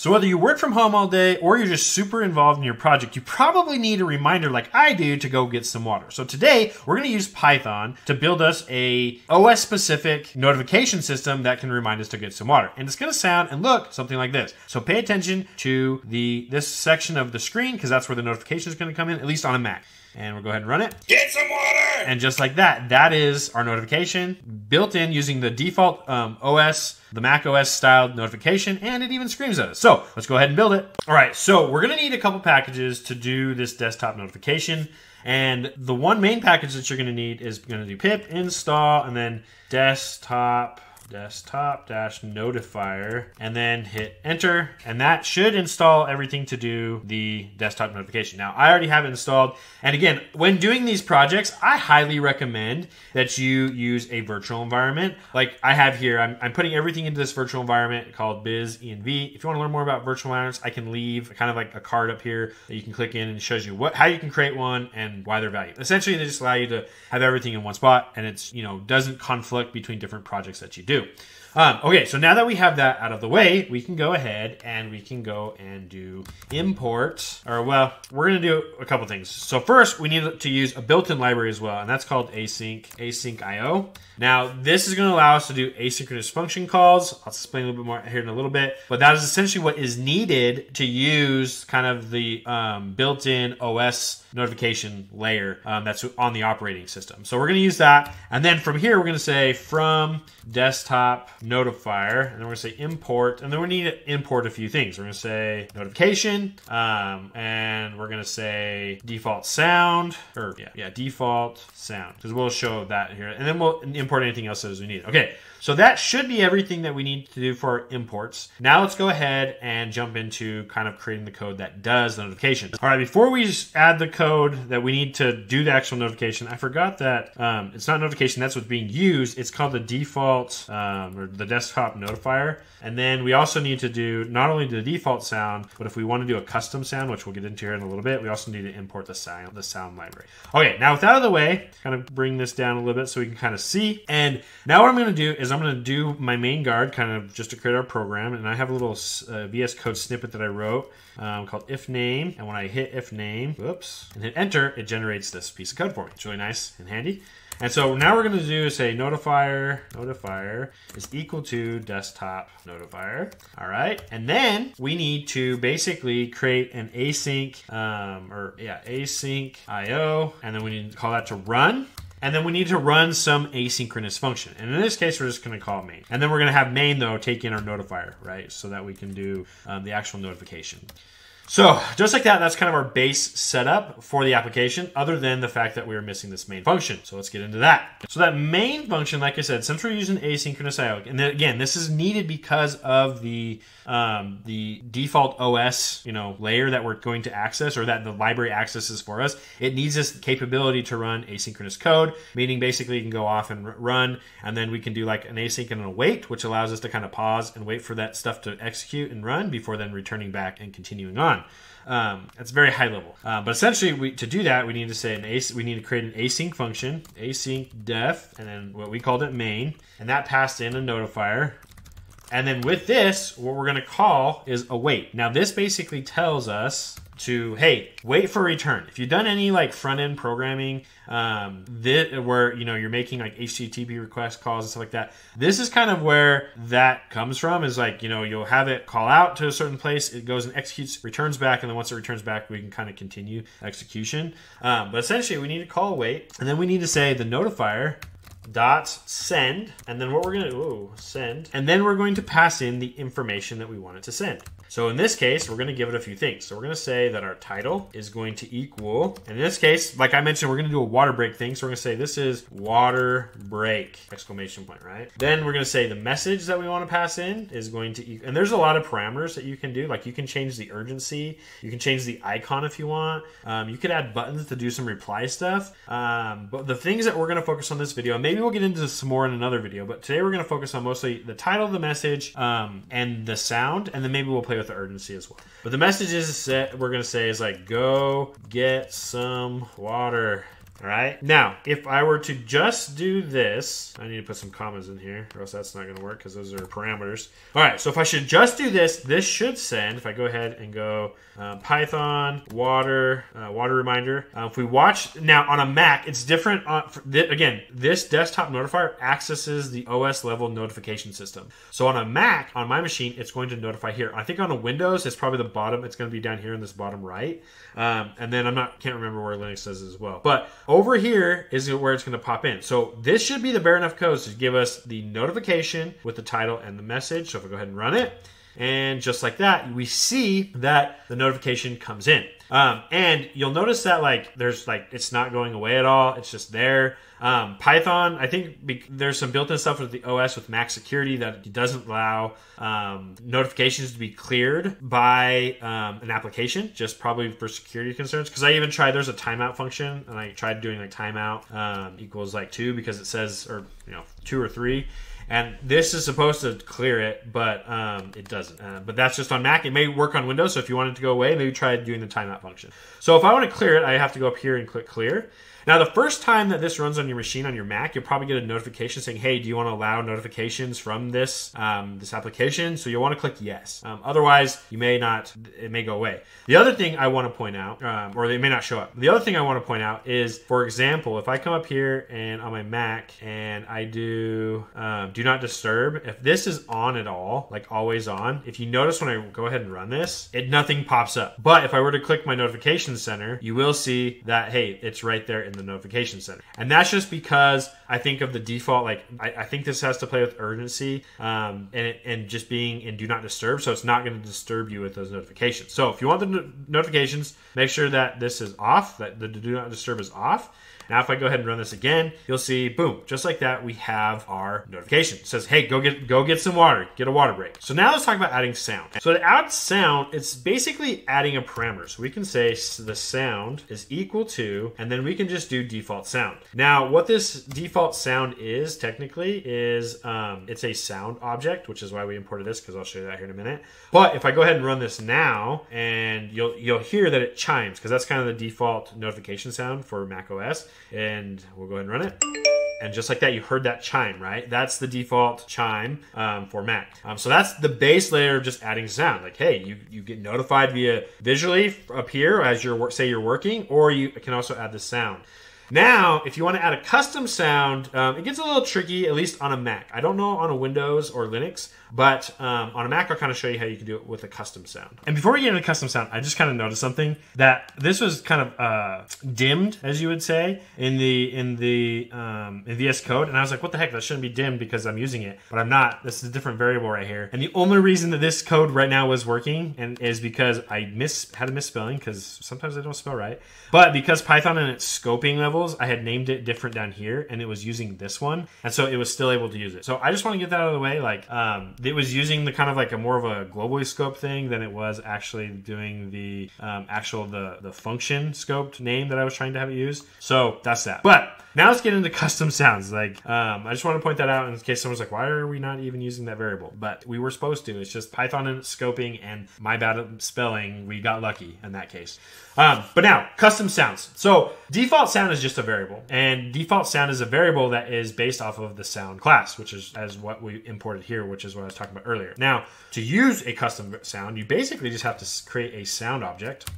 So whether you work from home all day or you're just super involved in your project, you probably need a reminder like I do to go get some water. So today we're going to use Python to build us a OS specific notification system that can remind us to get some water. And it's going to sound and look something like this. So pay attention to the this section of the screen because that's where the notification is going to come in, at least on a Mac. And we'll go ahead and run it. Get some water! And just like that, that is our notification built in using the default um, OS, the Mac OS styled notification, and it even screams at us. So let's go ahead and build it. All right, so we're gonna need a couple packages to do this desktop notification. And the one main package that you're gonna need is gonna do pip install and then desktop desktop dash notifier and then hit enter and that should install everything to do the desktop notification. Now i already have it installed and again when doing these projects i highly recommend that you use a virtual environment. Like i have here i'm, I'm putting everything into this virtual environment called biz env if you want to learn more about virtual environments i can leave kind of like a card up here that you can click in and shows you what how you can create one and why they're valuable. Essentially they just allow you to have everything in one spot and it's you know doesn't conflict between different projects that you do um, okay, so now that we have that out of the way, we can go ahead and we can go and do import, or well, we're gonna do a couple things. So first, we need to use a built-in library as well, and that's called async, async IO. Now, this is gonna allow us to do asynchronous function calls. I'll explain a little bit more here in a little bit, but that is essentially what is needed to use kind of the um, built-in OS notification layer um, that's on the operating system. So we're gonna use that, and then from here, we're gonna say from desktop notifier, and then we're gonna say import, and then we need to import a few things. We're gonna say notification, um, and we're gonna say default sound, or yeah, yeah, default sound, because we'll show that here, and then we'll import anything else as we need. Okay, so that should be everything that we need to do for imports. Now let's go ahead and jump into kind of creating the code that does the notifications. All right, before we add the code that we need to do the actual notification, I forgot that um, it's not notification, that's what's being used. It's called the default um, or the desktop notifier. And then we also need to do not only the default sound, but if we want to do a custom sound, which we'll get into here in a little bit, we also need to import the sound, the sound library. Okay, now with that out of the way, kind of bring this down a little bit so we can kind of see. And now what I'm going to do is I'm going to do my main guard kind of just to create our program. And I have a little uh, VS Code snippet that I wrote um, called if name. And when I hit if name, whoops, and hit enter, it generates this piece of code for me. It's really nice and handy. And so now we're going to do say notifier, notifier is equal to desktop notifier. All right. And then we need to basically create an async, um, or yeah, async IO. And then we need to call that to run. And then we need to run some asynchronous function. And in this case, we're just going to call main. And then we're going to have main, though, take in our notifier, right? So that we can do um, the actual notification. So just like that, that's kind of our base setup for the application, other than the fact that we are missing this main function. So let's get into that. So that main function, like I said, since we're using asynchronous IO, and then again, this is needed because of the um, the default OS, you know, layer that we're going to access or that the library accesses for us. It needs this capability to run asynchronous code, meaning basically you can go off and run, and then we can do like an async and a wait, which allows us to kind of pause and wait for that stuff to execute and run before then returning back and continuing on. Um, it's very high level. Uh, but essentially, we, to do that, we need to say an async, we need to create an async function, async def, and then what we called it main, and that passed in a notifier. And then with this, what we're going to call is await. Now, this basically tells us to hey wait for return. If you've done any like front end programming um, this, where you know you're making like http request calls and stuff like that this is kind of where that comes from is like you know you'll have it call out to a certain place it goes and executes returns back and then once it returns back we can kind of continue execution. Um, but essentially we need to call wait and then we need to say the notifier dot send and then what we're gonna ooh, send and then we're going to pass in the information that we want it to send so in this case, we're going to give it a few things. So we're going to say that our title is going to equal, in this case, like I mentioned, we're going to do a water break thing. So we're going to say this is water break, exclamation point, right? Then we're going to say the message that we want to pass in is going to and there's a lot of parameters that you can do. Like you can change the urgency, you can change the icon if you want. Um, you could add buttons to do some reply stuff. Um, but the things that we're going to focus on this video, and maybe we'll get into some more in another video, but today we're going to focus on mostly the title of the message um, and the sound, and then maybe we'll play with the urgency as well. But the message is set, we're going to say is like, go get some water. All right. Now, if I were to just do this, I need to put some commas in here, or else that's not going to work because those are parameters. All right. So if I should just do this, this should send. If I go ahead and go um, Python water uh, water reminder. Uh, if we watch now on a Mac, it's different. On, th- again, this desktop notifier accesses the OS level notification system. So on a Mac, on my machine, it's going to notify here. I think on a Windows, it's probably the bottom. It's going to be down here in this bottom right. Um, and then I'm not can't remember where Linux it as well. But over here is where it's going to pop in. So this should be the bare enough code to give us the notification with the title and the message. So if I go ahead and run it, and just like that, we see that the notification comes in. Um, and you'll notice that like there's like it's not going away at all. It's just there. Um, Python, I think be- there's some built-in stuff with the OS with Mac security that doesn't allow um, notifications to be cleared by um, an application, just probably for security concerns. Because I even tried, there's a timeout function, and I tried doing like timeout um, equals like two because it says or you know two or three and this is supposed to clear it, but um, it doesn't. Uh, but that's just on Mac. It may work on Windows, so if you want it to go away, maybe try doing the timeout function. So if I want to clear it, I have to go up here and click clear. Now, the first time that this runs on your machine on your Mac, you'll probably get a notification saying, "Hey, do you want to allow notifications from this um, this application?" So you'll want to click yes. Um, otherwise, you may not. It may go away. The other thing I want to point out, um, or they may not show up. The other thing I want to point out is, for example, if I come up here and on my Mac and I do um, do not disturb, if this is on at all, like always on, if you notice when I go ahead and run this, it nothing pops up. But if I were to click my notification center, you will see that hey, it's right there in the notification center. And that's just because I think of the default, like I, I think this has to play with urgency um, and and just being in do not disturb, so it's not going to disturb you with those notifications. So if you want the no- notifications, make sure that this is off, that the do not disturb is off. Now, if I go ahead and run this again, you'll see, boom, just like that, we have our notification. It says, hey, go get go get some water, get a water break. So now let's talk about adding sound. So to add sound, it's basically adding a parameter. So we can say the sound is equal to, and then we can just do default sound. Now, what this default sound is technically is um, it's a sound object, which is why we imported this because I'll show you that here in a minute. But if I go ahead and run this now, and you'll you'll hear that it chimes because that's kind of the default notification sound for Mac OS and we'll go ahead and run it. And just like that, you heard that chime, right? That's the default chime um, for Mac. Um, so that's the base layer of just adding sound. Like, hey, you, you get notified via visually up here as you're say you're working, or you can also add the sound. Now, if you want to add a custom sound, um, it gets a little tricky, at least on a Mac. I don't know on a Windows or Linux, but um, on a Mac, I'll kind of show you how you can do it with a custom sound. And before we get into custom sound, I just kind of noticed something that this was kind of uh, dimmed, as you would say, in the in the um, in VS Code, and I was like, what the heck? That shouldn't be dimmed because I'm using it, but I'm not. This is a different variable right here. And the only reason that this code right now was working and is because I miss had a misspelling because sometimes I don't spell right, but because Python and its scoping I had named it different down here, and it was using this one, and so it was still able to use it. So I just want to get that out of the way, like. Um, it was using the kind of like a more of a globally scoped thing than it was actually doing the um, actual the the function scoped name that I was trying to have it use. So that's that. But now let's get into custom sounds. Like um, I just want to point that out in case someone's like, why are we not even using that variable? But we were supposed to. It's just Python and scoping and my bad spelling. We got lucky in that case. Um, but now custom sounds. So default sound is just a variable, and default sound is a variable that is based off of the sound class, which is as what we imported here, which is what I was talking about earlier. Now to use a custom sound, you basically just have to create a sound object.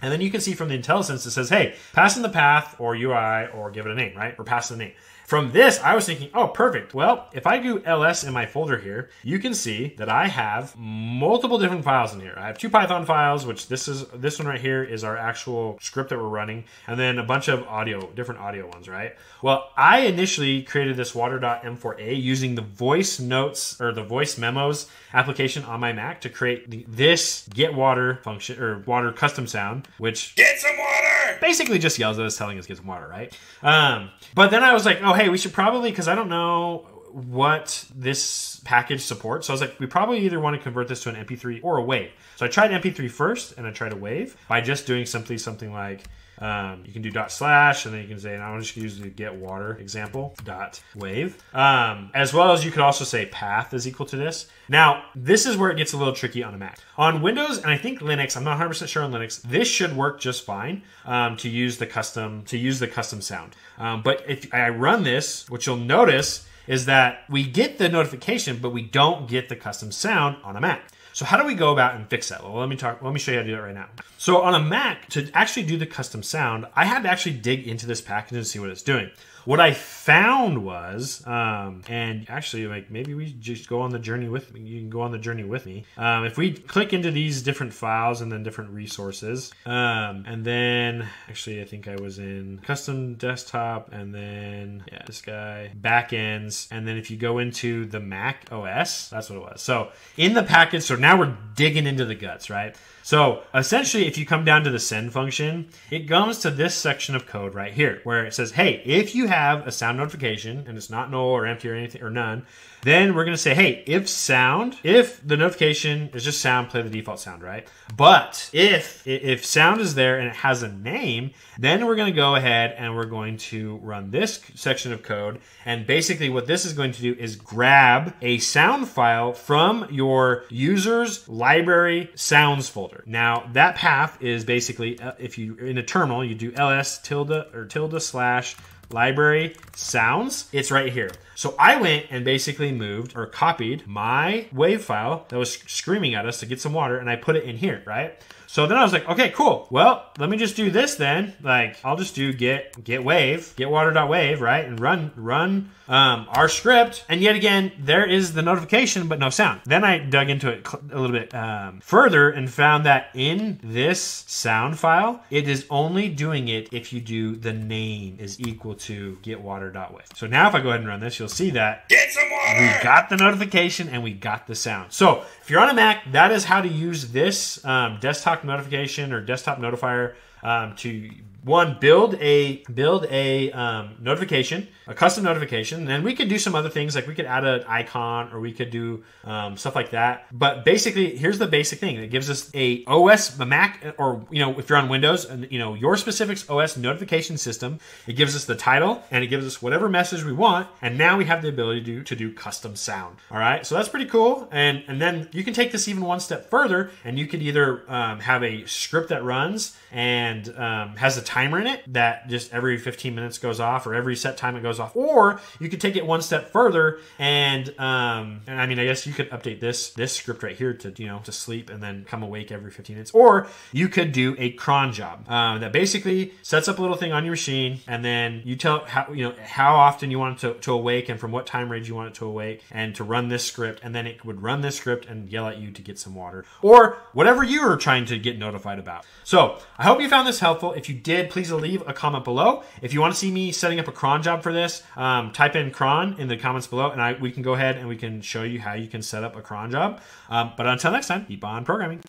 And then you can see from the IntelliSense it says, hey, pass in the path or UI or give it a name, right? Or pass the name. From this, I was thinking, oh, perfect. Well, if I do ls in my folder here, you can see that I have multiple different files in here. I have two Python files, which this is this one right here is our actual script that we're running, and then a bunch of audio, different audio ones, right? Well, I initially created this water.m4a using the voice notes or the voice memos application on my Mac to create the, this get water function or water custom sound, which Get some water! basically just yells at us telling us get some water, right? Um, but then I was like, oh, hey, we should probably, because I don't know what this package supports. So I was like, we probably either want to convert this to an MP3 or a WAV. So I tried MP3 first and I tried a WAV by just doing simply something like um, you can do dot slash, and then you can say, and I'm just use the get water example dot wave. Um, as well as you could also say path is equal to this. Now, this is where it gets a little tricky on a Mac. On Windows, and I think Linux, I'm not 100% sure on Linux, this should work just fine um, to use the custom to use the custom sound. Um, but if I run this, what you'll notice is that we get the notification, but we don't get the custom sound on a Mac. So how do we go about and fix that? Well, let me talk. Let me show you how to do that right now. So on a Mac, to actually do the custom sound, I had to actually dig into this package and see what it's doing. What I found was, um, and actually, like maybe we just go on the journey with me. You can go on the journey with me. Um, if we click into these different files and then different resources, um, and then actually, I think I was in custom desktop, and then yeah, this guy backends, and then if you go into the Mac OS, that's what it was. So in the package, so now we're digging into the guts, right? So essentially, if you come down to the send function, it comes to this section of code right here where it says, hey, if you have a sound notification and it's not null or empty or anything or none, then we're going to say, hey, if sound, if the notification is just sound, play the default sound, right? But if if sound is there and it has a name, then we're going to go ahead and we're going to run this section of code. And basically what this is going to do is grab a sound file from your user's library sounds folder. Now that path is basically, uh, if you in a terminal, you do ls tilde or tilde slash library sounds, it's right here. So I went and basically moved or copied my wave file that was screaming at us to get some water and I put it in here, right? So then I was like, okay, cool. Well, let me just do this then. Like, I'll just do get get wave, get water.wave, right? And run run um, our script. And yet again, there is the notification, but no sound. Then I dug into it a little bit um, further and found that in this sound file, it is only doing it if you do the name is equal to get water.wave. So now if I go ahead and run this, you'll see that get some water. We got the notification and we got the sound. So if you're on a Mac, that is how to use this um, desktop notification or desktop notifier um, to one build a build a um, notification a custom notification. And we could do some other things like we could add an icon or we could do um, stuff like that. But basically here's the basic thing. It gives us a os a mac or you know if you're on windows and you know your specifics os notification system it gives us the title and it gives us whatever message we want. And now we have the ability to do, to do custom sound. All right. So that's pretty cool. And and then you can take this even one step further and you could either um, have a script that runs and um, has a timer in it that just every 15 minutes goes off or every set time it goes off. Or you could take it one step further and, um, and I mean, I guess you could update this, this script right here to, you know, to sleep and then come awake every 15 minutes. Or you could do a cron job um, that basically sets up a little thing on your machine and then you tell how, you know, how often you want it to, to awake and from what time range you want it to awake and to run this script. And then it would run this script and yell at you to get some water or whatever you are trying to get notified about. So I hope you found this helpful. If you did, please leave a comment below. If you want to see me setting up a cron job for this, um, type in cron in the comments below, and I, we can go ahead and we can show you how you can set up a cron job. Um, but until next time, keep on programming.